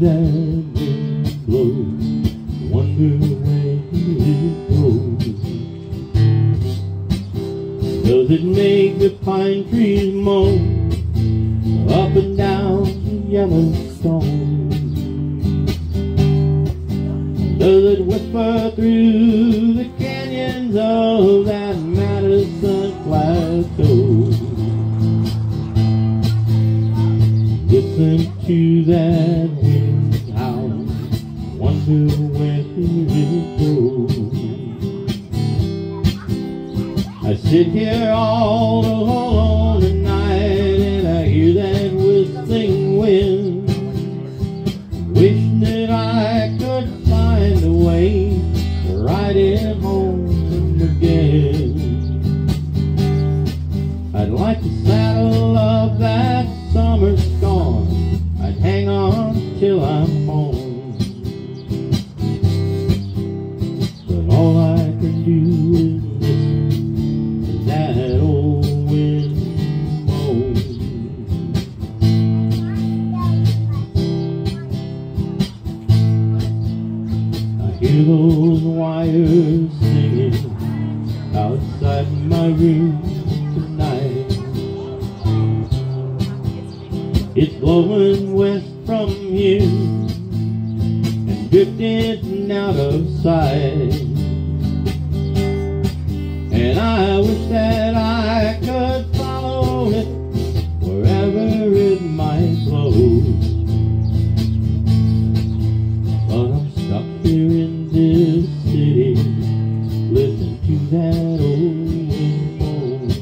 that wind blows, wonder where it goes. Does it make the pine trees moan up and down the Yellowstone? Does it whisper through the canyons of that Madison Plateau? Listen to that wind wonder where it goes. I sit here all alone hear those wires singing outside my room tonight. It's blowing west from here and drifting out of sight. And I wish that to that old wind.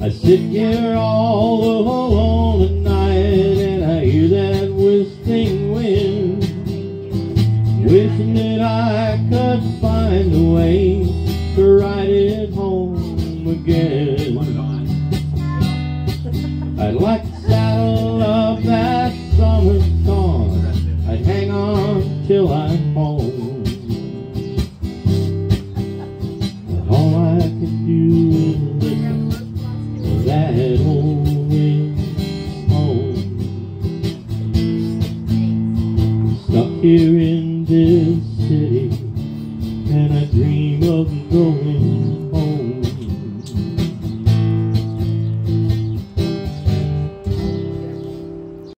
I sit here all alone at night and I hear that whistling wind, wishing that I could find a way to ride it home again. I'd like to saddle up that summer's gone. I'd hang on till I'm home. I can do to that old wind moan. Stuck here in this